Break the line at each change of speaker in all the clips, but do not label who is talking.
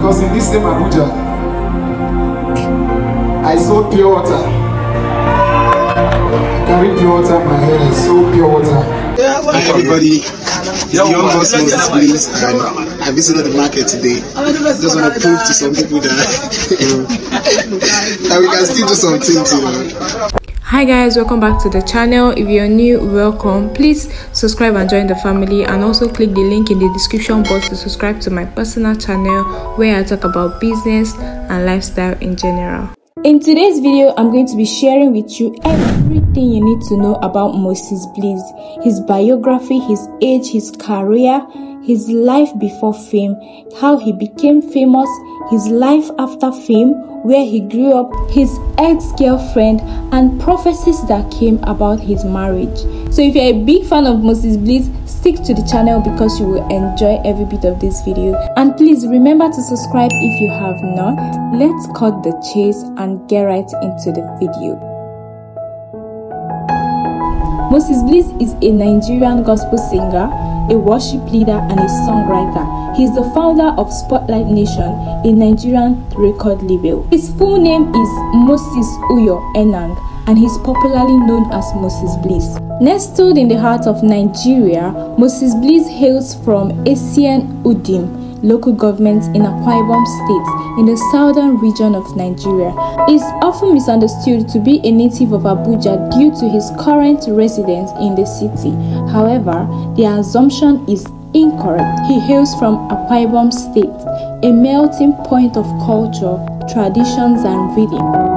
Because in this same Abuja, I sold pure water. I carry pure water in my head, I sold pure water.
Hi everybody, young boss Moses Bliss and I visited the market today. Just want to prove to some people that, that we can still do some things, you know.
Hi guys welcome back to the channel. If you're new welcome. Please subscribe and join the family and also click the link in the description box to subscribe to my personal channel where i talk about business and lifestyle in general. In today's video i'm going to be sharing with you everything you need to know about moses bliss his biography his age his career his life before fame how he became famous his life after fame where he grew up, his ex girlfriend, and prophecies that came about his marriage. So, if you're a big fan of Moses Bliss, stick to the channel because you will enjoy every bit of this video. And please remember to subscribe if you have not. Let's cut the chase and get right into the video. Moses Bliss is a Nigerian gospel singer, a worship leader, and a songwriter. He is the founder of Spotlight Nation, a Nigerian record label. His full name is Moses Uyo Enang, and he is popularly known as Moses Bliss. Nestled in the heart of Nigeria, Moses Bliss hails from Essien Udim, local government in Akwa Ibom State in the southern region of Nigeria. Is often misunderstood to be a native of Abuja due to his current residence in the city. However, the assumption is incorrect. He hails from Akwa Ibom State, a melting point of culture, traditions, and rhythm.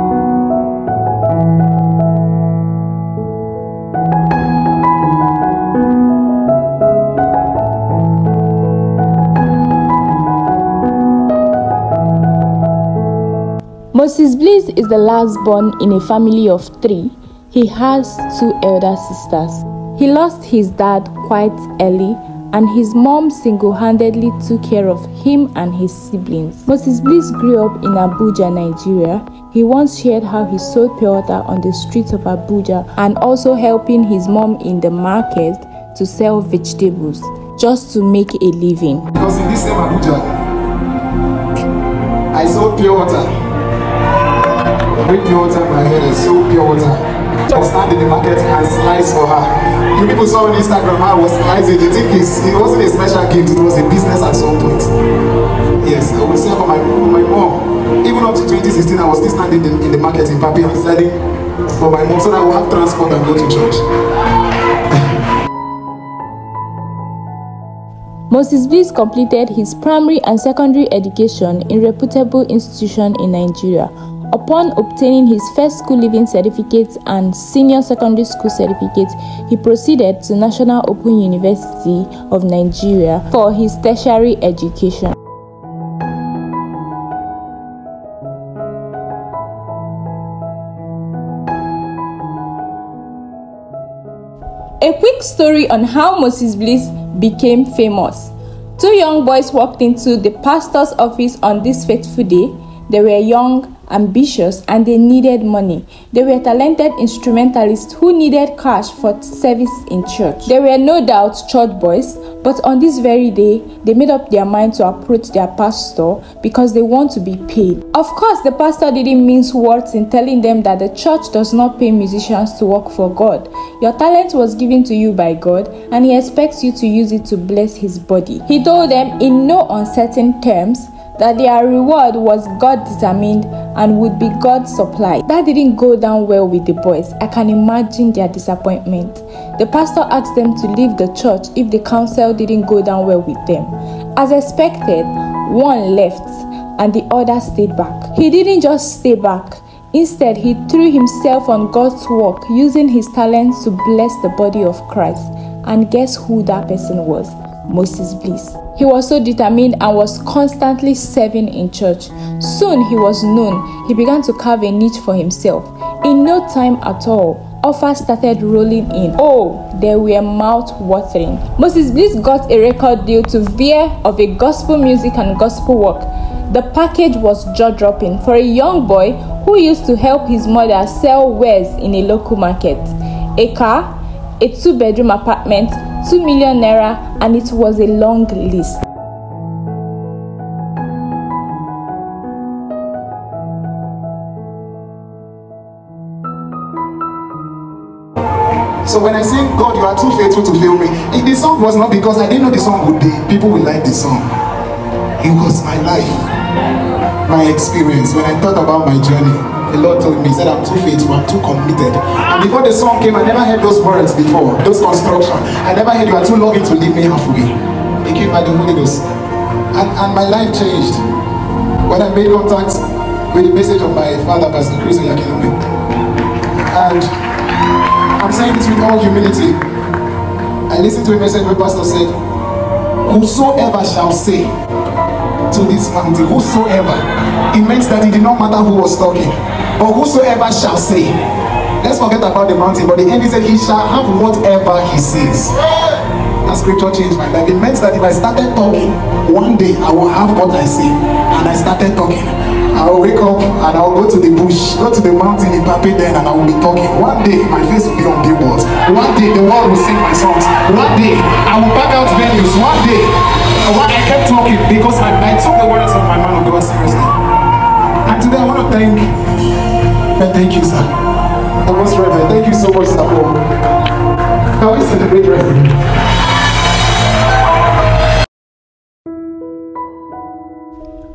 Moses Bliss is the last born in a family of three. He has two elder sisters. He lost his dad quite early and his mom single-handedly took care of him and his siblings. Moses Bliss grew up in Abuja, Nigeria. He once shared how he sold pure water on the streets of Abuja and also helping his mom in the market to sell vegetables just to make a living.
Because in this same Abuja, I sold pure water. Bring pure water in my head, I sold pure water. I was stand in the market and slice for her. You people saw on Instagram how I was slicing. You think it's, it wasn't a special gift, it was a business at some point. Yes, I was sell for my, for my mom. Even up to 2016, I was still standing in, in the market in Papi and selling for my mom so that I would have transport and go to church.
Moses Bliss completed his primary and secondary education in reputable institution in Nigeria. Upon obtaining his first school leaving certificate and senior secondary school certificate, he proceeded to National Open University of Nigeria for his tertiary education. A quick story on how Moses Bliss became famous. Two young boys walked into the pastor's office on this fateful day. They were young ambitious, and they needed money. They were talented instrumentalists who needed cash for service in church. They were no doubt church boys, but on this very day, they made up their mind to approach their pastor because they want to be paid. Of course, the pastor didn't mince words in telling them that the church does not pay musicians to work for God. Your talent was given to you by God, and He expects you to use it to bless His body. He told them in no uncertain terms that their reward was God determined and would be God's supply. That didn't go down well with the boys. I can imagine their disappointment. The pastor asked them to leave the church if the counsel didn't go down well with them. As expected, one left and the other stayed back. He didn't just stay back. Instead, he threw himself on God's work, using his talents to bless the body of Christ. And guess who that person was? Moses Bliss. He was so determined and was constantly serving in church. Soon he was known. He began to carve a niche for himself. In no time at all, offers started rolling in. Oh, they were mouth watering. Moses Bliss got a record deal to veer of a gospel music and gospel work. The package was jaw dropping for a young boy who used to help his mother sell wares in a local market. A car, a two bedroom apartment, 2 million naira, and it was a long list.
So when I sing, God, you are too faithful to fail me, if the song was not because I didn't know the song would be, people would like the song. It was my life, my experience, when I thought about my journey the Lord told me, He said, I'm too faithful, I'm too committed. And before the song came, I never heard those words before, those construction. I never heard you are too loving to leave me halfway. It came by the Holy Ghost. And, and my life changed when I made contact with the message of my father, Pastor Chris Oyakhilome. And I'm saying this with all humility. I listened to a message where Pastor said, Whosoever shall say to this mountain, whosoever, it meant that it did not matter who was talking, but whosoever shall say. Let's forget about the mountain, but the end he said, He shall have whatever he says. That scripture changed my life. It meant that if I started talking, one day I will have what I say. And I started talking. I'll wake up and I'll go to the bush, go to the mountain in Papeden and I will be talking. One day my face will be on billboards. One day the world will sing my songs. One day I will back out venues. One day so much, sir. Can we celebrate reverend?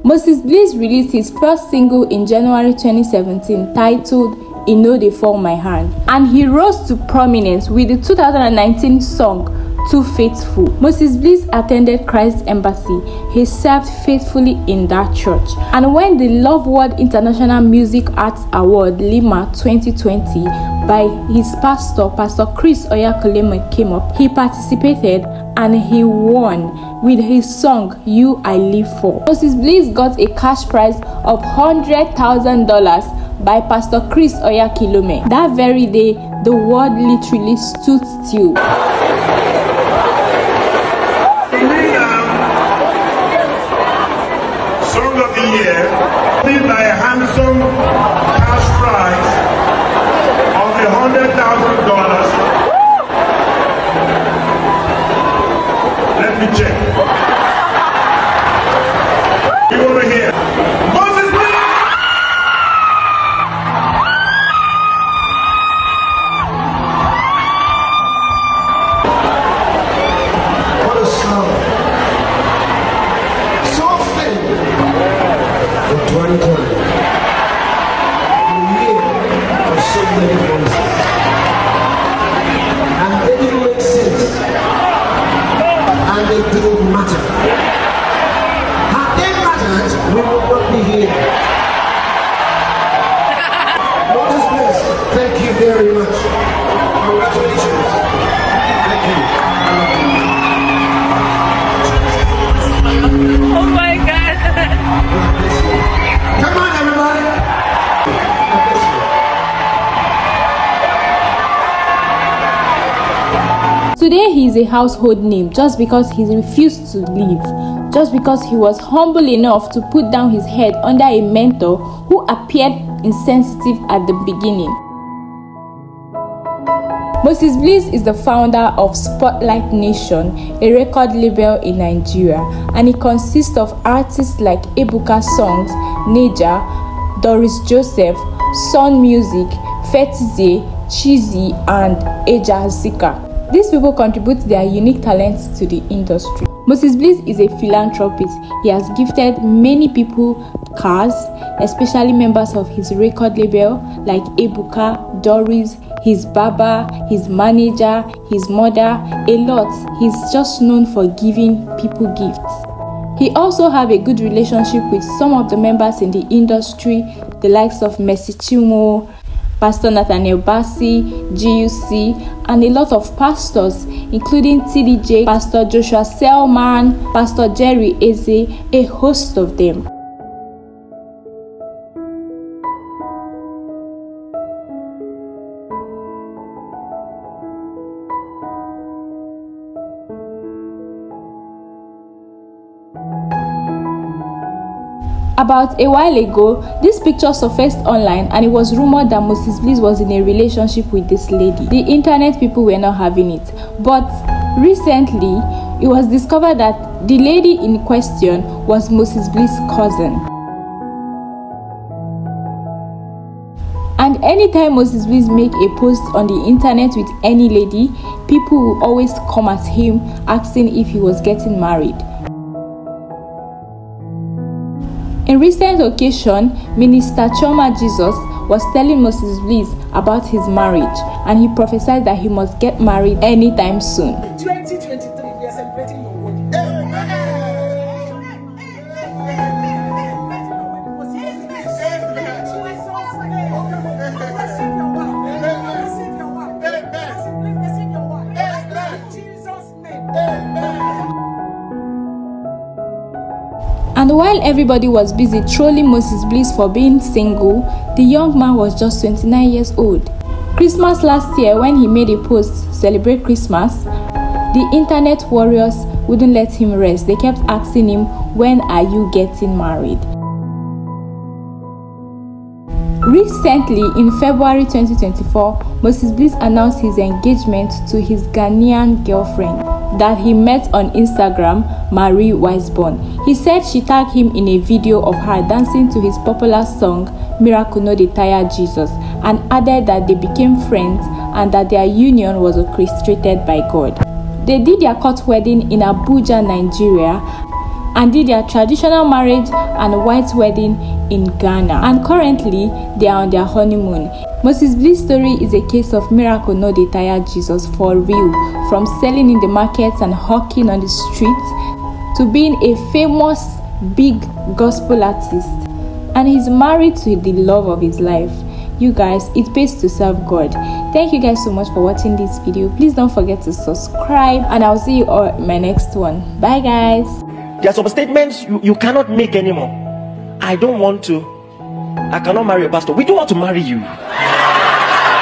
Moses Bliss released his first single in January 2017 titled "E No Dey Fall My Hand and he rose to prominence with the 2019 song Too Faithful. Moses Bliss attended Christ Embassy. He served faithfully in that church. And when the Love World International Music Arts Award Lima 2020 by his pastor, Pastor Chris Oyakhilome came up, he participated and he won with his song You I Live For. Moses Bliss got a cash prize of $100,000 by Pastor Chris Oyakhilome. That very day, the world literally stood still. 2021. Is a household name just because he refused to leave, just because he was humble enough to put down his head under a mentor who appeared insensitive at the beginning. Moses Bliss is the founder of Spotlight Nation, a record label in Nigeria, and it consists of artists like Ebuka Songs, Neja, Doris Joseph, Sun Music, Fetize, Cheesy, and Eja Zika. These people contribute their unique talents to the industry. Moses Bliss is a philanthropist. He has gifted many people cars, especially members of his record label like Ebuka, Doris, his barber, his manager, his mother, a lot. He's just known for giving people gifts. He also have a good relationship with some of the members in the industry, the likes of Mercy Chinwo, Pastor Nathaniel Bassi, GUC, and a lot of pastors, including TDJ, Pastor Joshua Selman, Pastor Jerry Eze, a host of them. About a while ago, this picture surfaced online and it was rumored that Moses Bliss was in a relationship with this lady. The internet people were not having it. But recently, it was discovered that the lady in question was Moses Bliss' cousin. And anytime Moses Bliss make a post on the internet with any lady, people will always come at him asking if he was getting married. Recent occasion, Minister Choma Jesus was telling Moses Bliss about his marriage and he prophesied that he must get married anytime soon.
2023,
And while everybody was busy trolling Moses Bliss for being single, the young man was just 29 years old. Christmas last year, when he made a post celebrate Christmas, the internet warriors wouldn't let him rest. They kept asking him, When are you getting married? Recently, in February 2024, Moses Bliss announced his engagement to his Ghanaian girlfriend that he met on Instagram, Marie Wiseborn. He said she tagged him in a video of her dancing to his popular song, Miracle No Dey Tire Jesus, and added that they became friends and that their union was orchestrated by God. They did their court wedding in Abuja, Nigeria, and did their traditional marriage and white wedding in Ghana. And currently, they are on their honeymoon. Moses Bliss' story is a case of miracle no dey tire Jesus for real, from selling in the markets and hawking on the streets to being a famous big gospel artist. And he's married to the love of his life. You guys, it pays to serve God. Thank you guys so much for watching this video. Please don't forget to subscribe, and I'll see you all in my next one. Bye, guys.
There are some statements you, you cannot make anymore. I don't want to. I cannot marry a pastor. We don't want to marry you.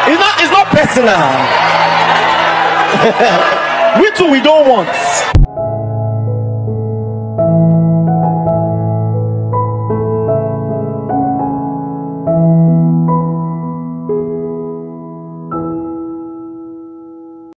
It's not, it's not personal. we too, we don't want.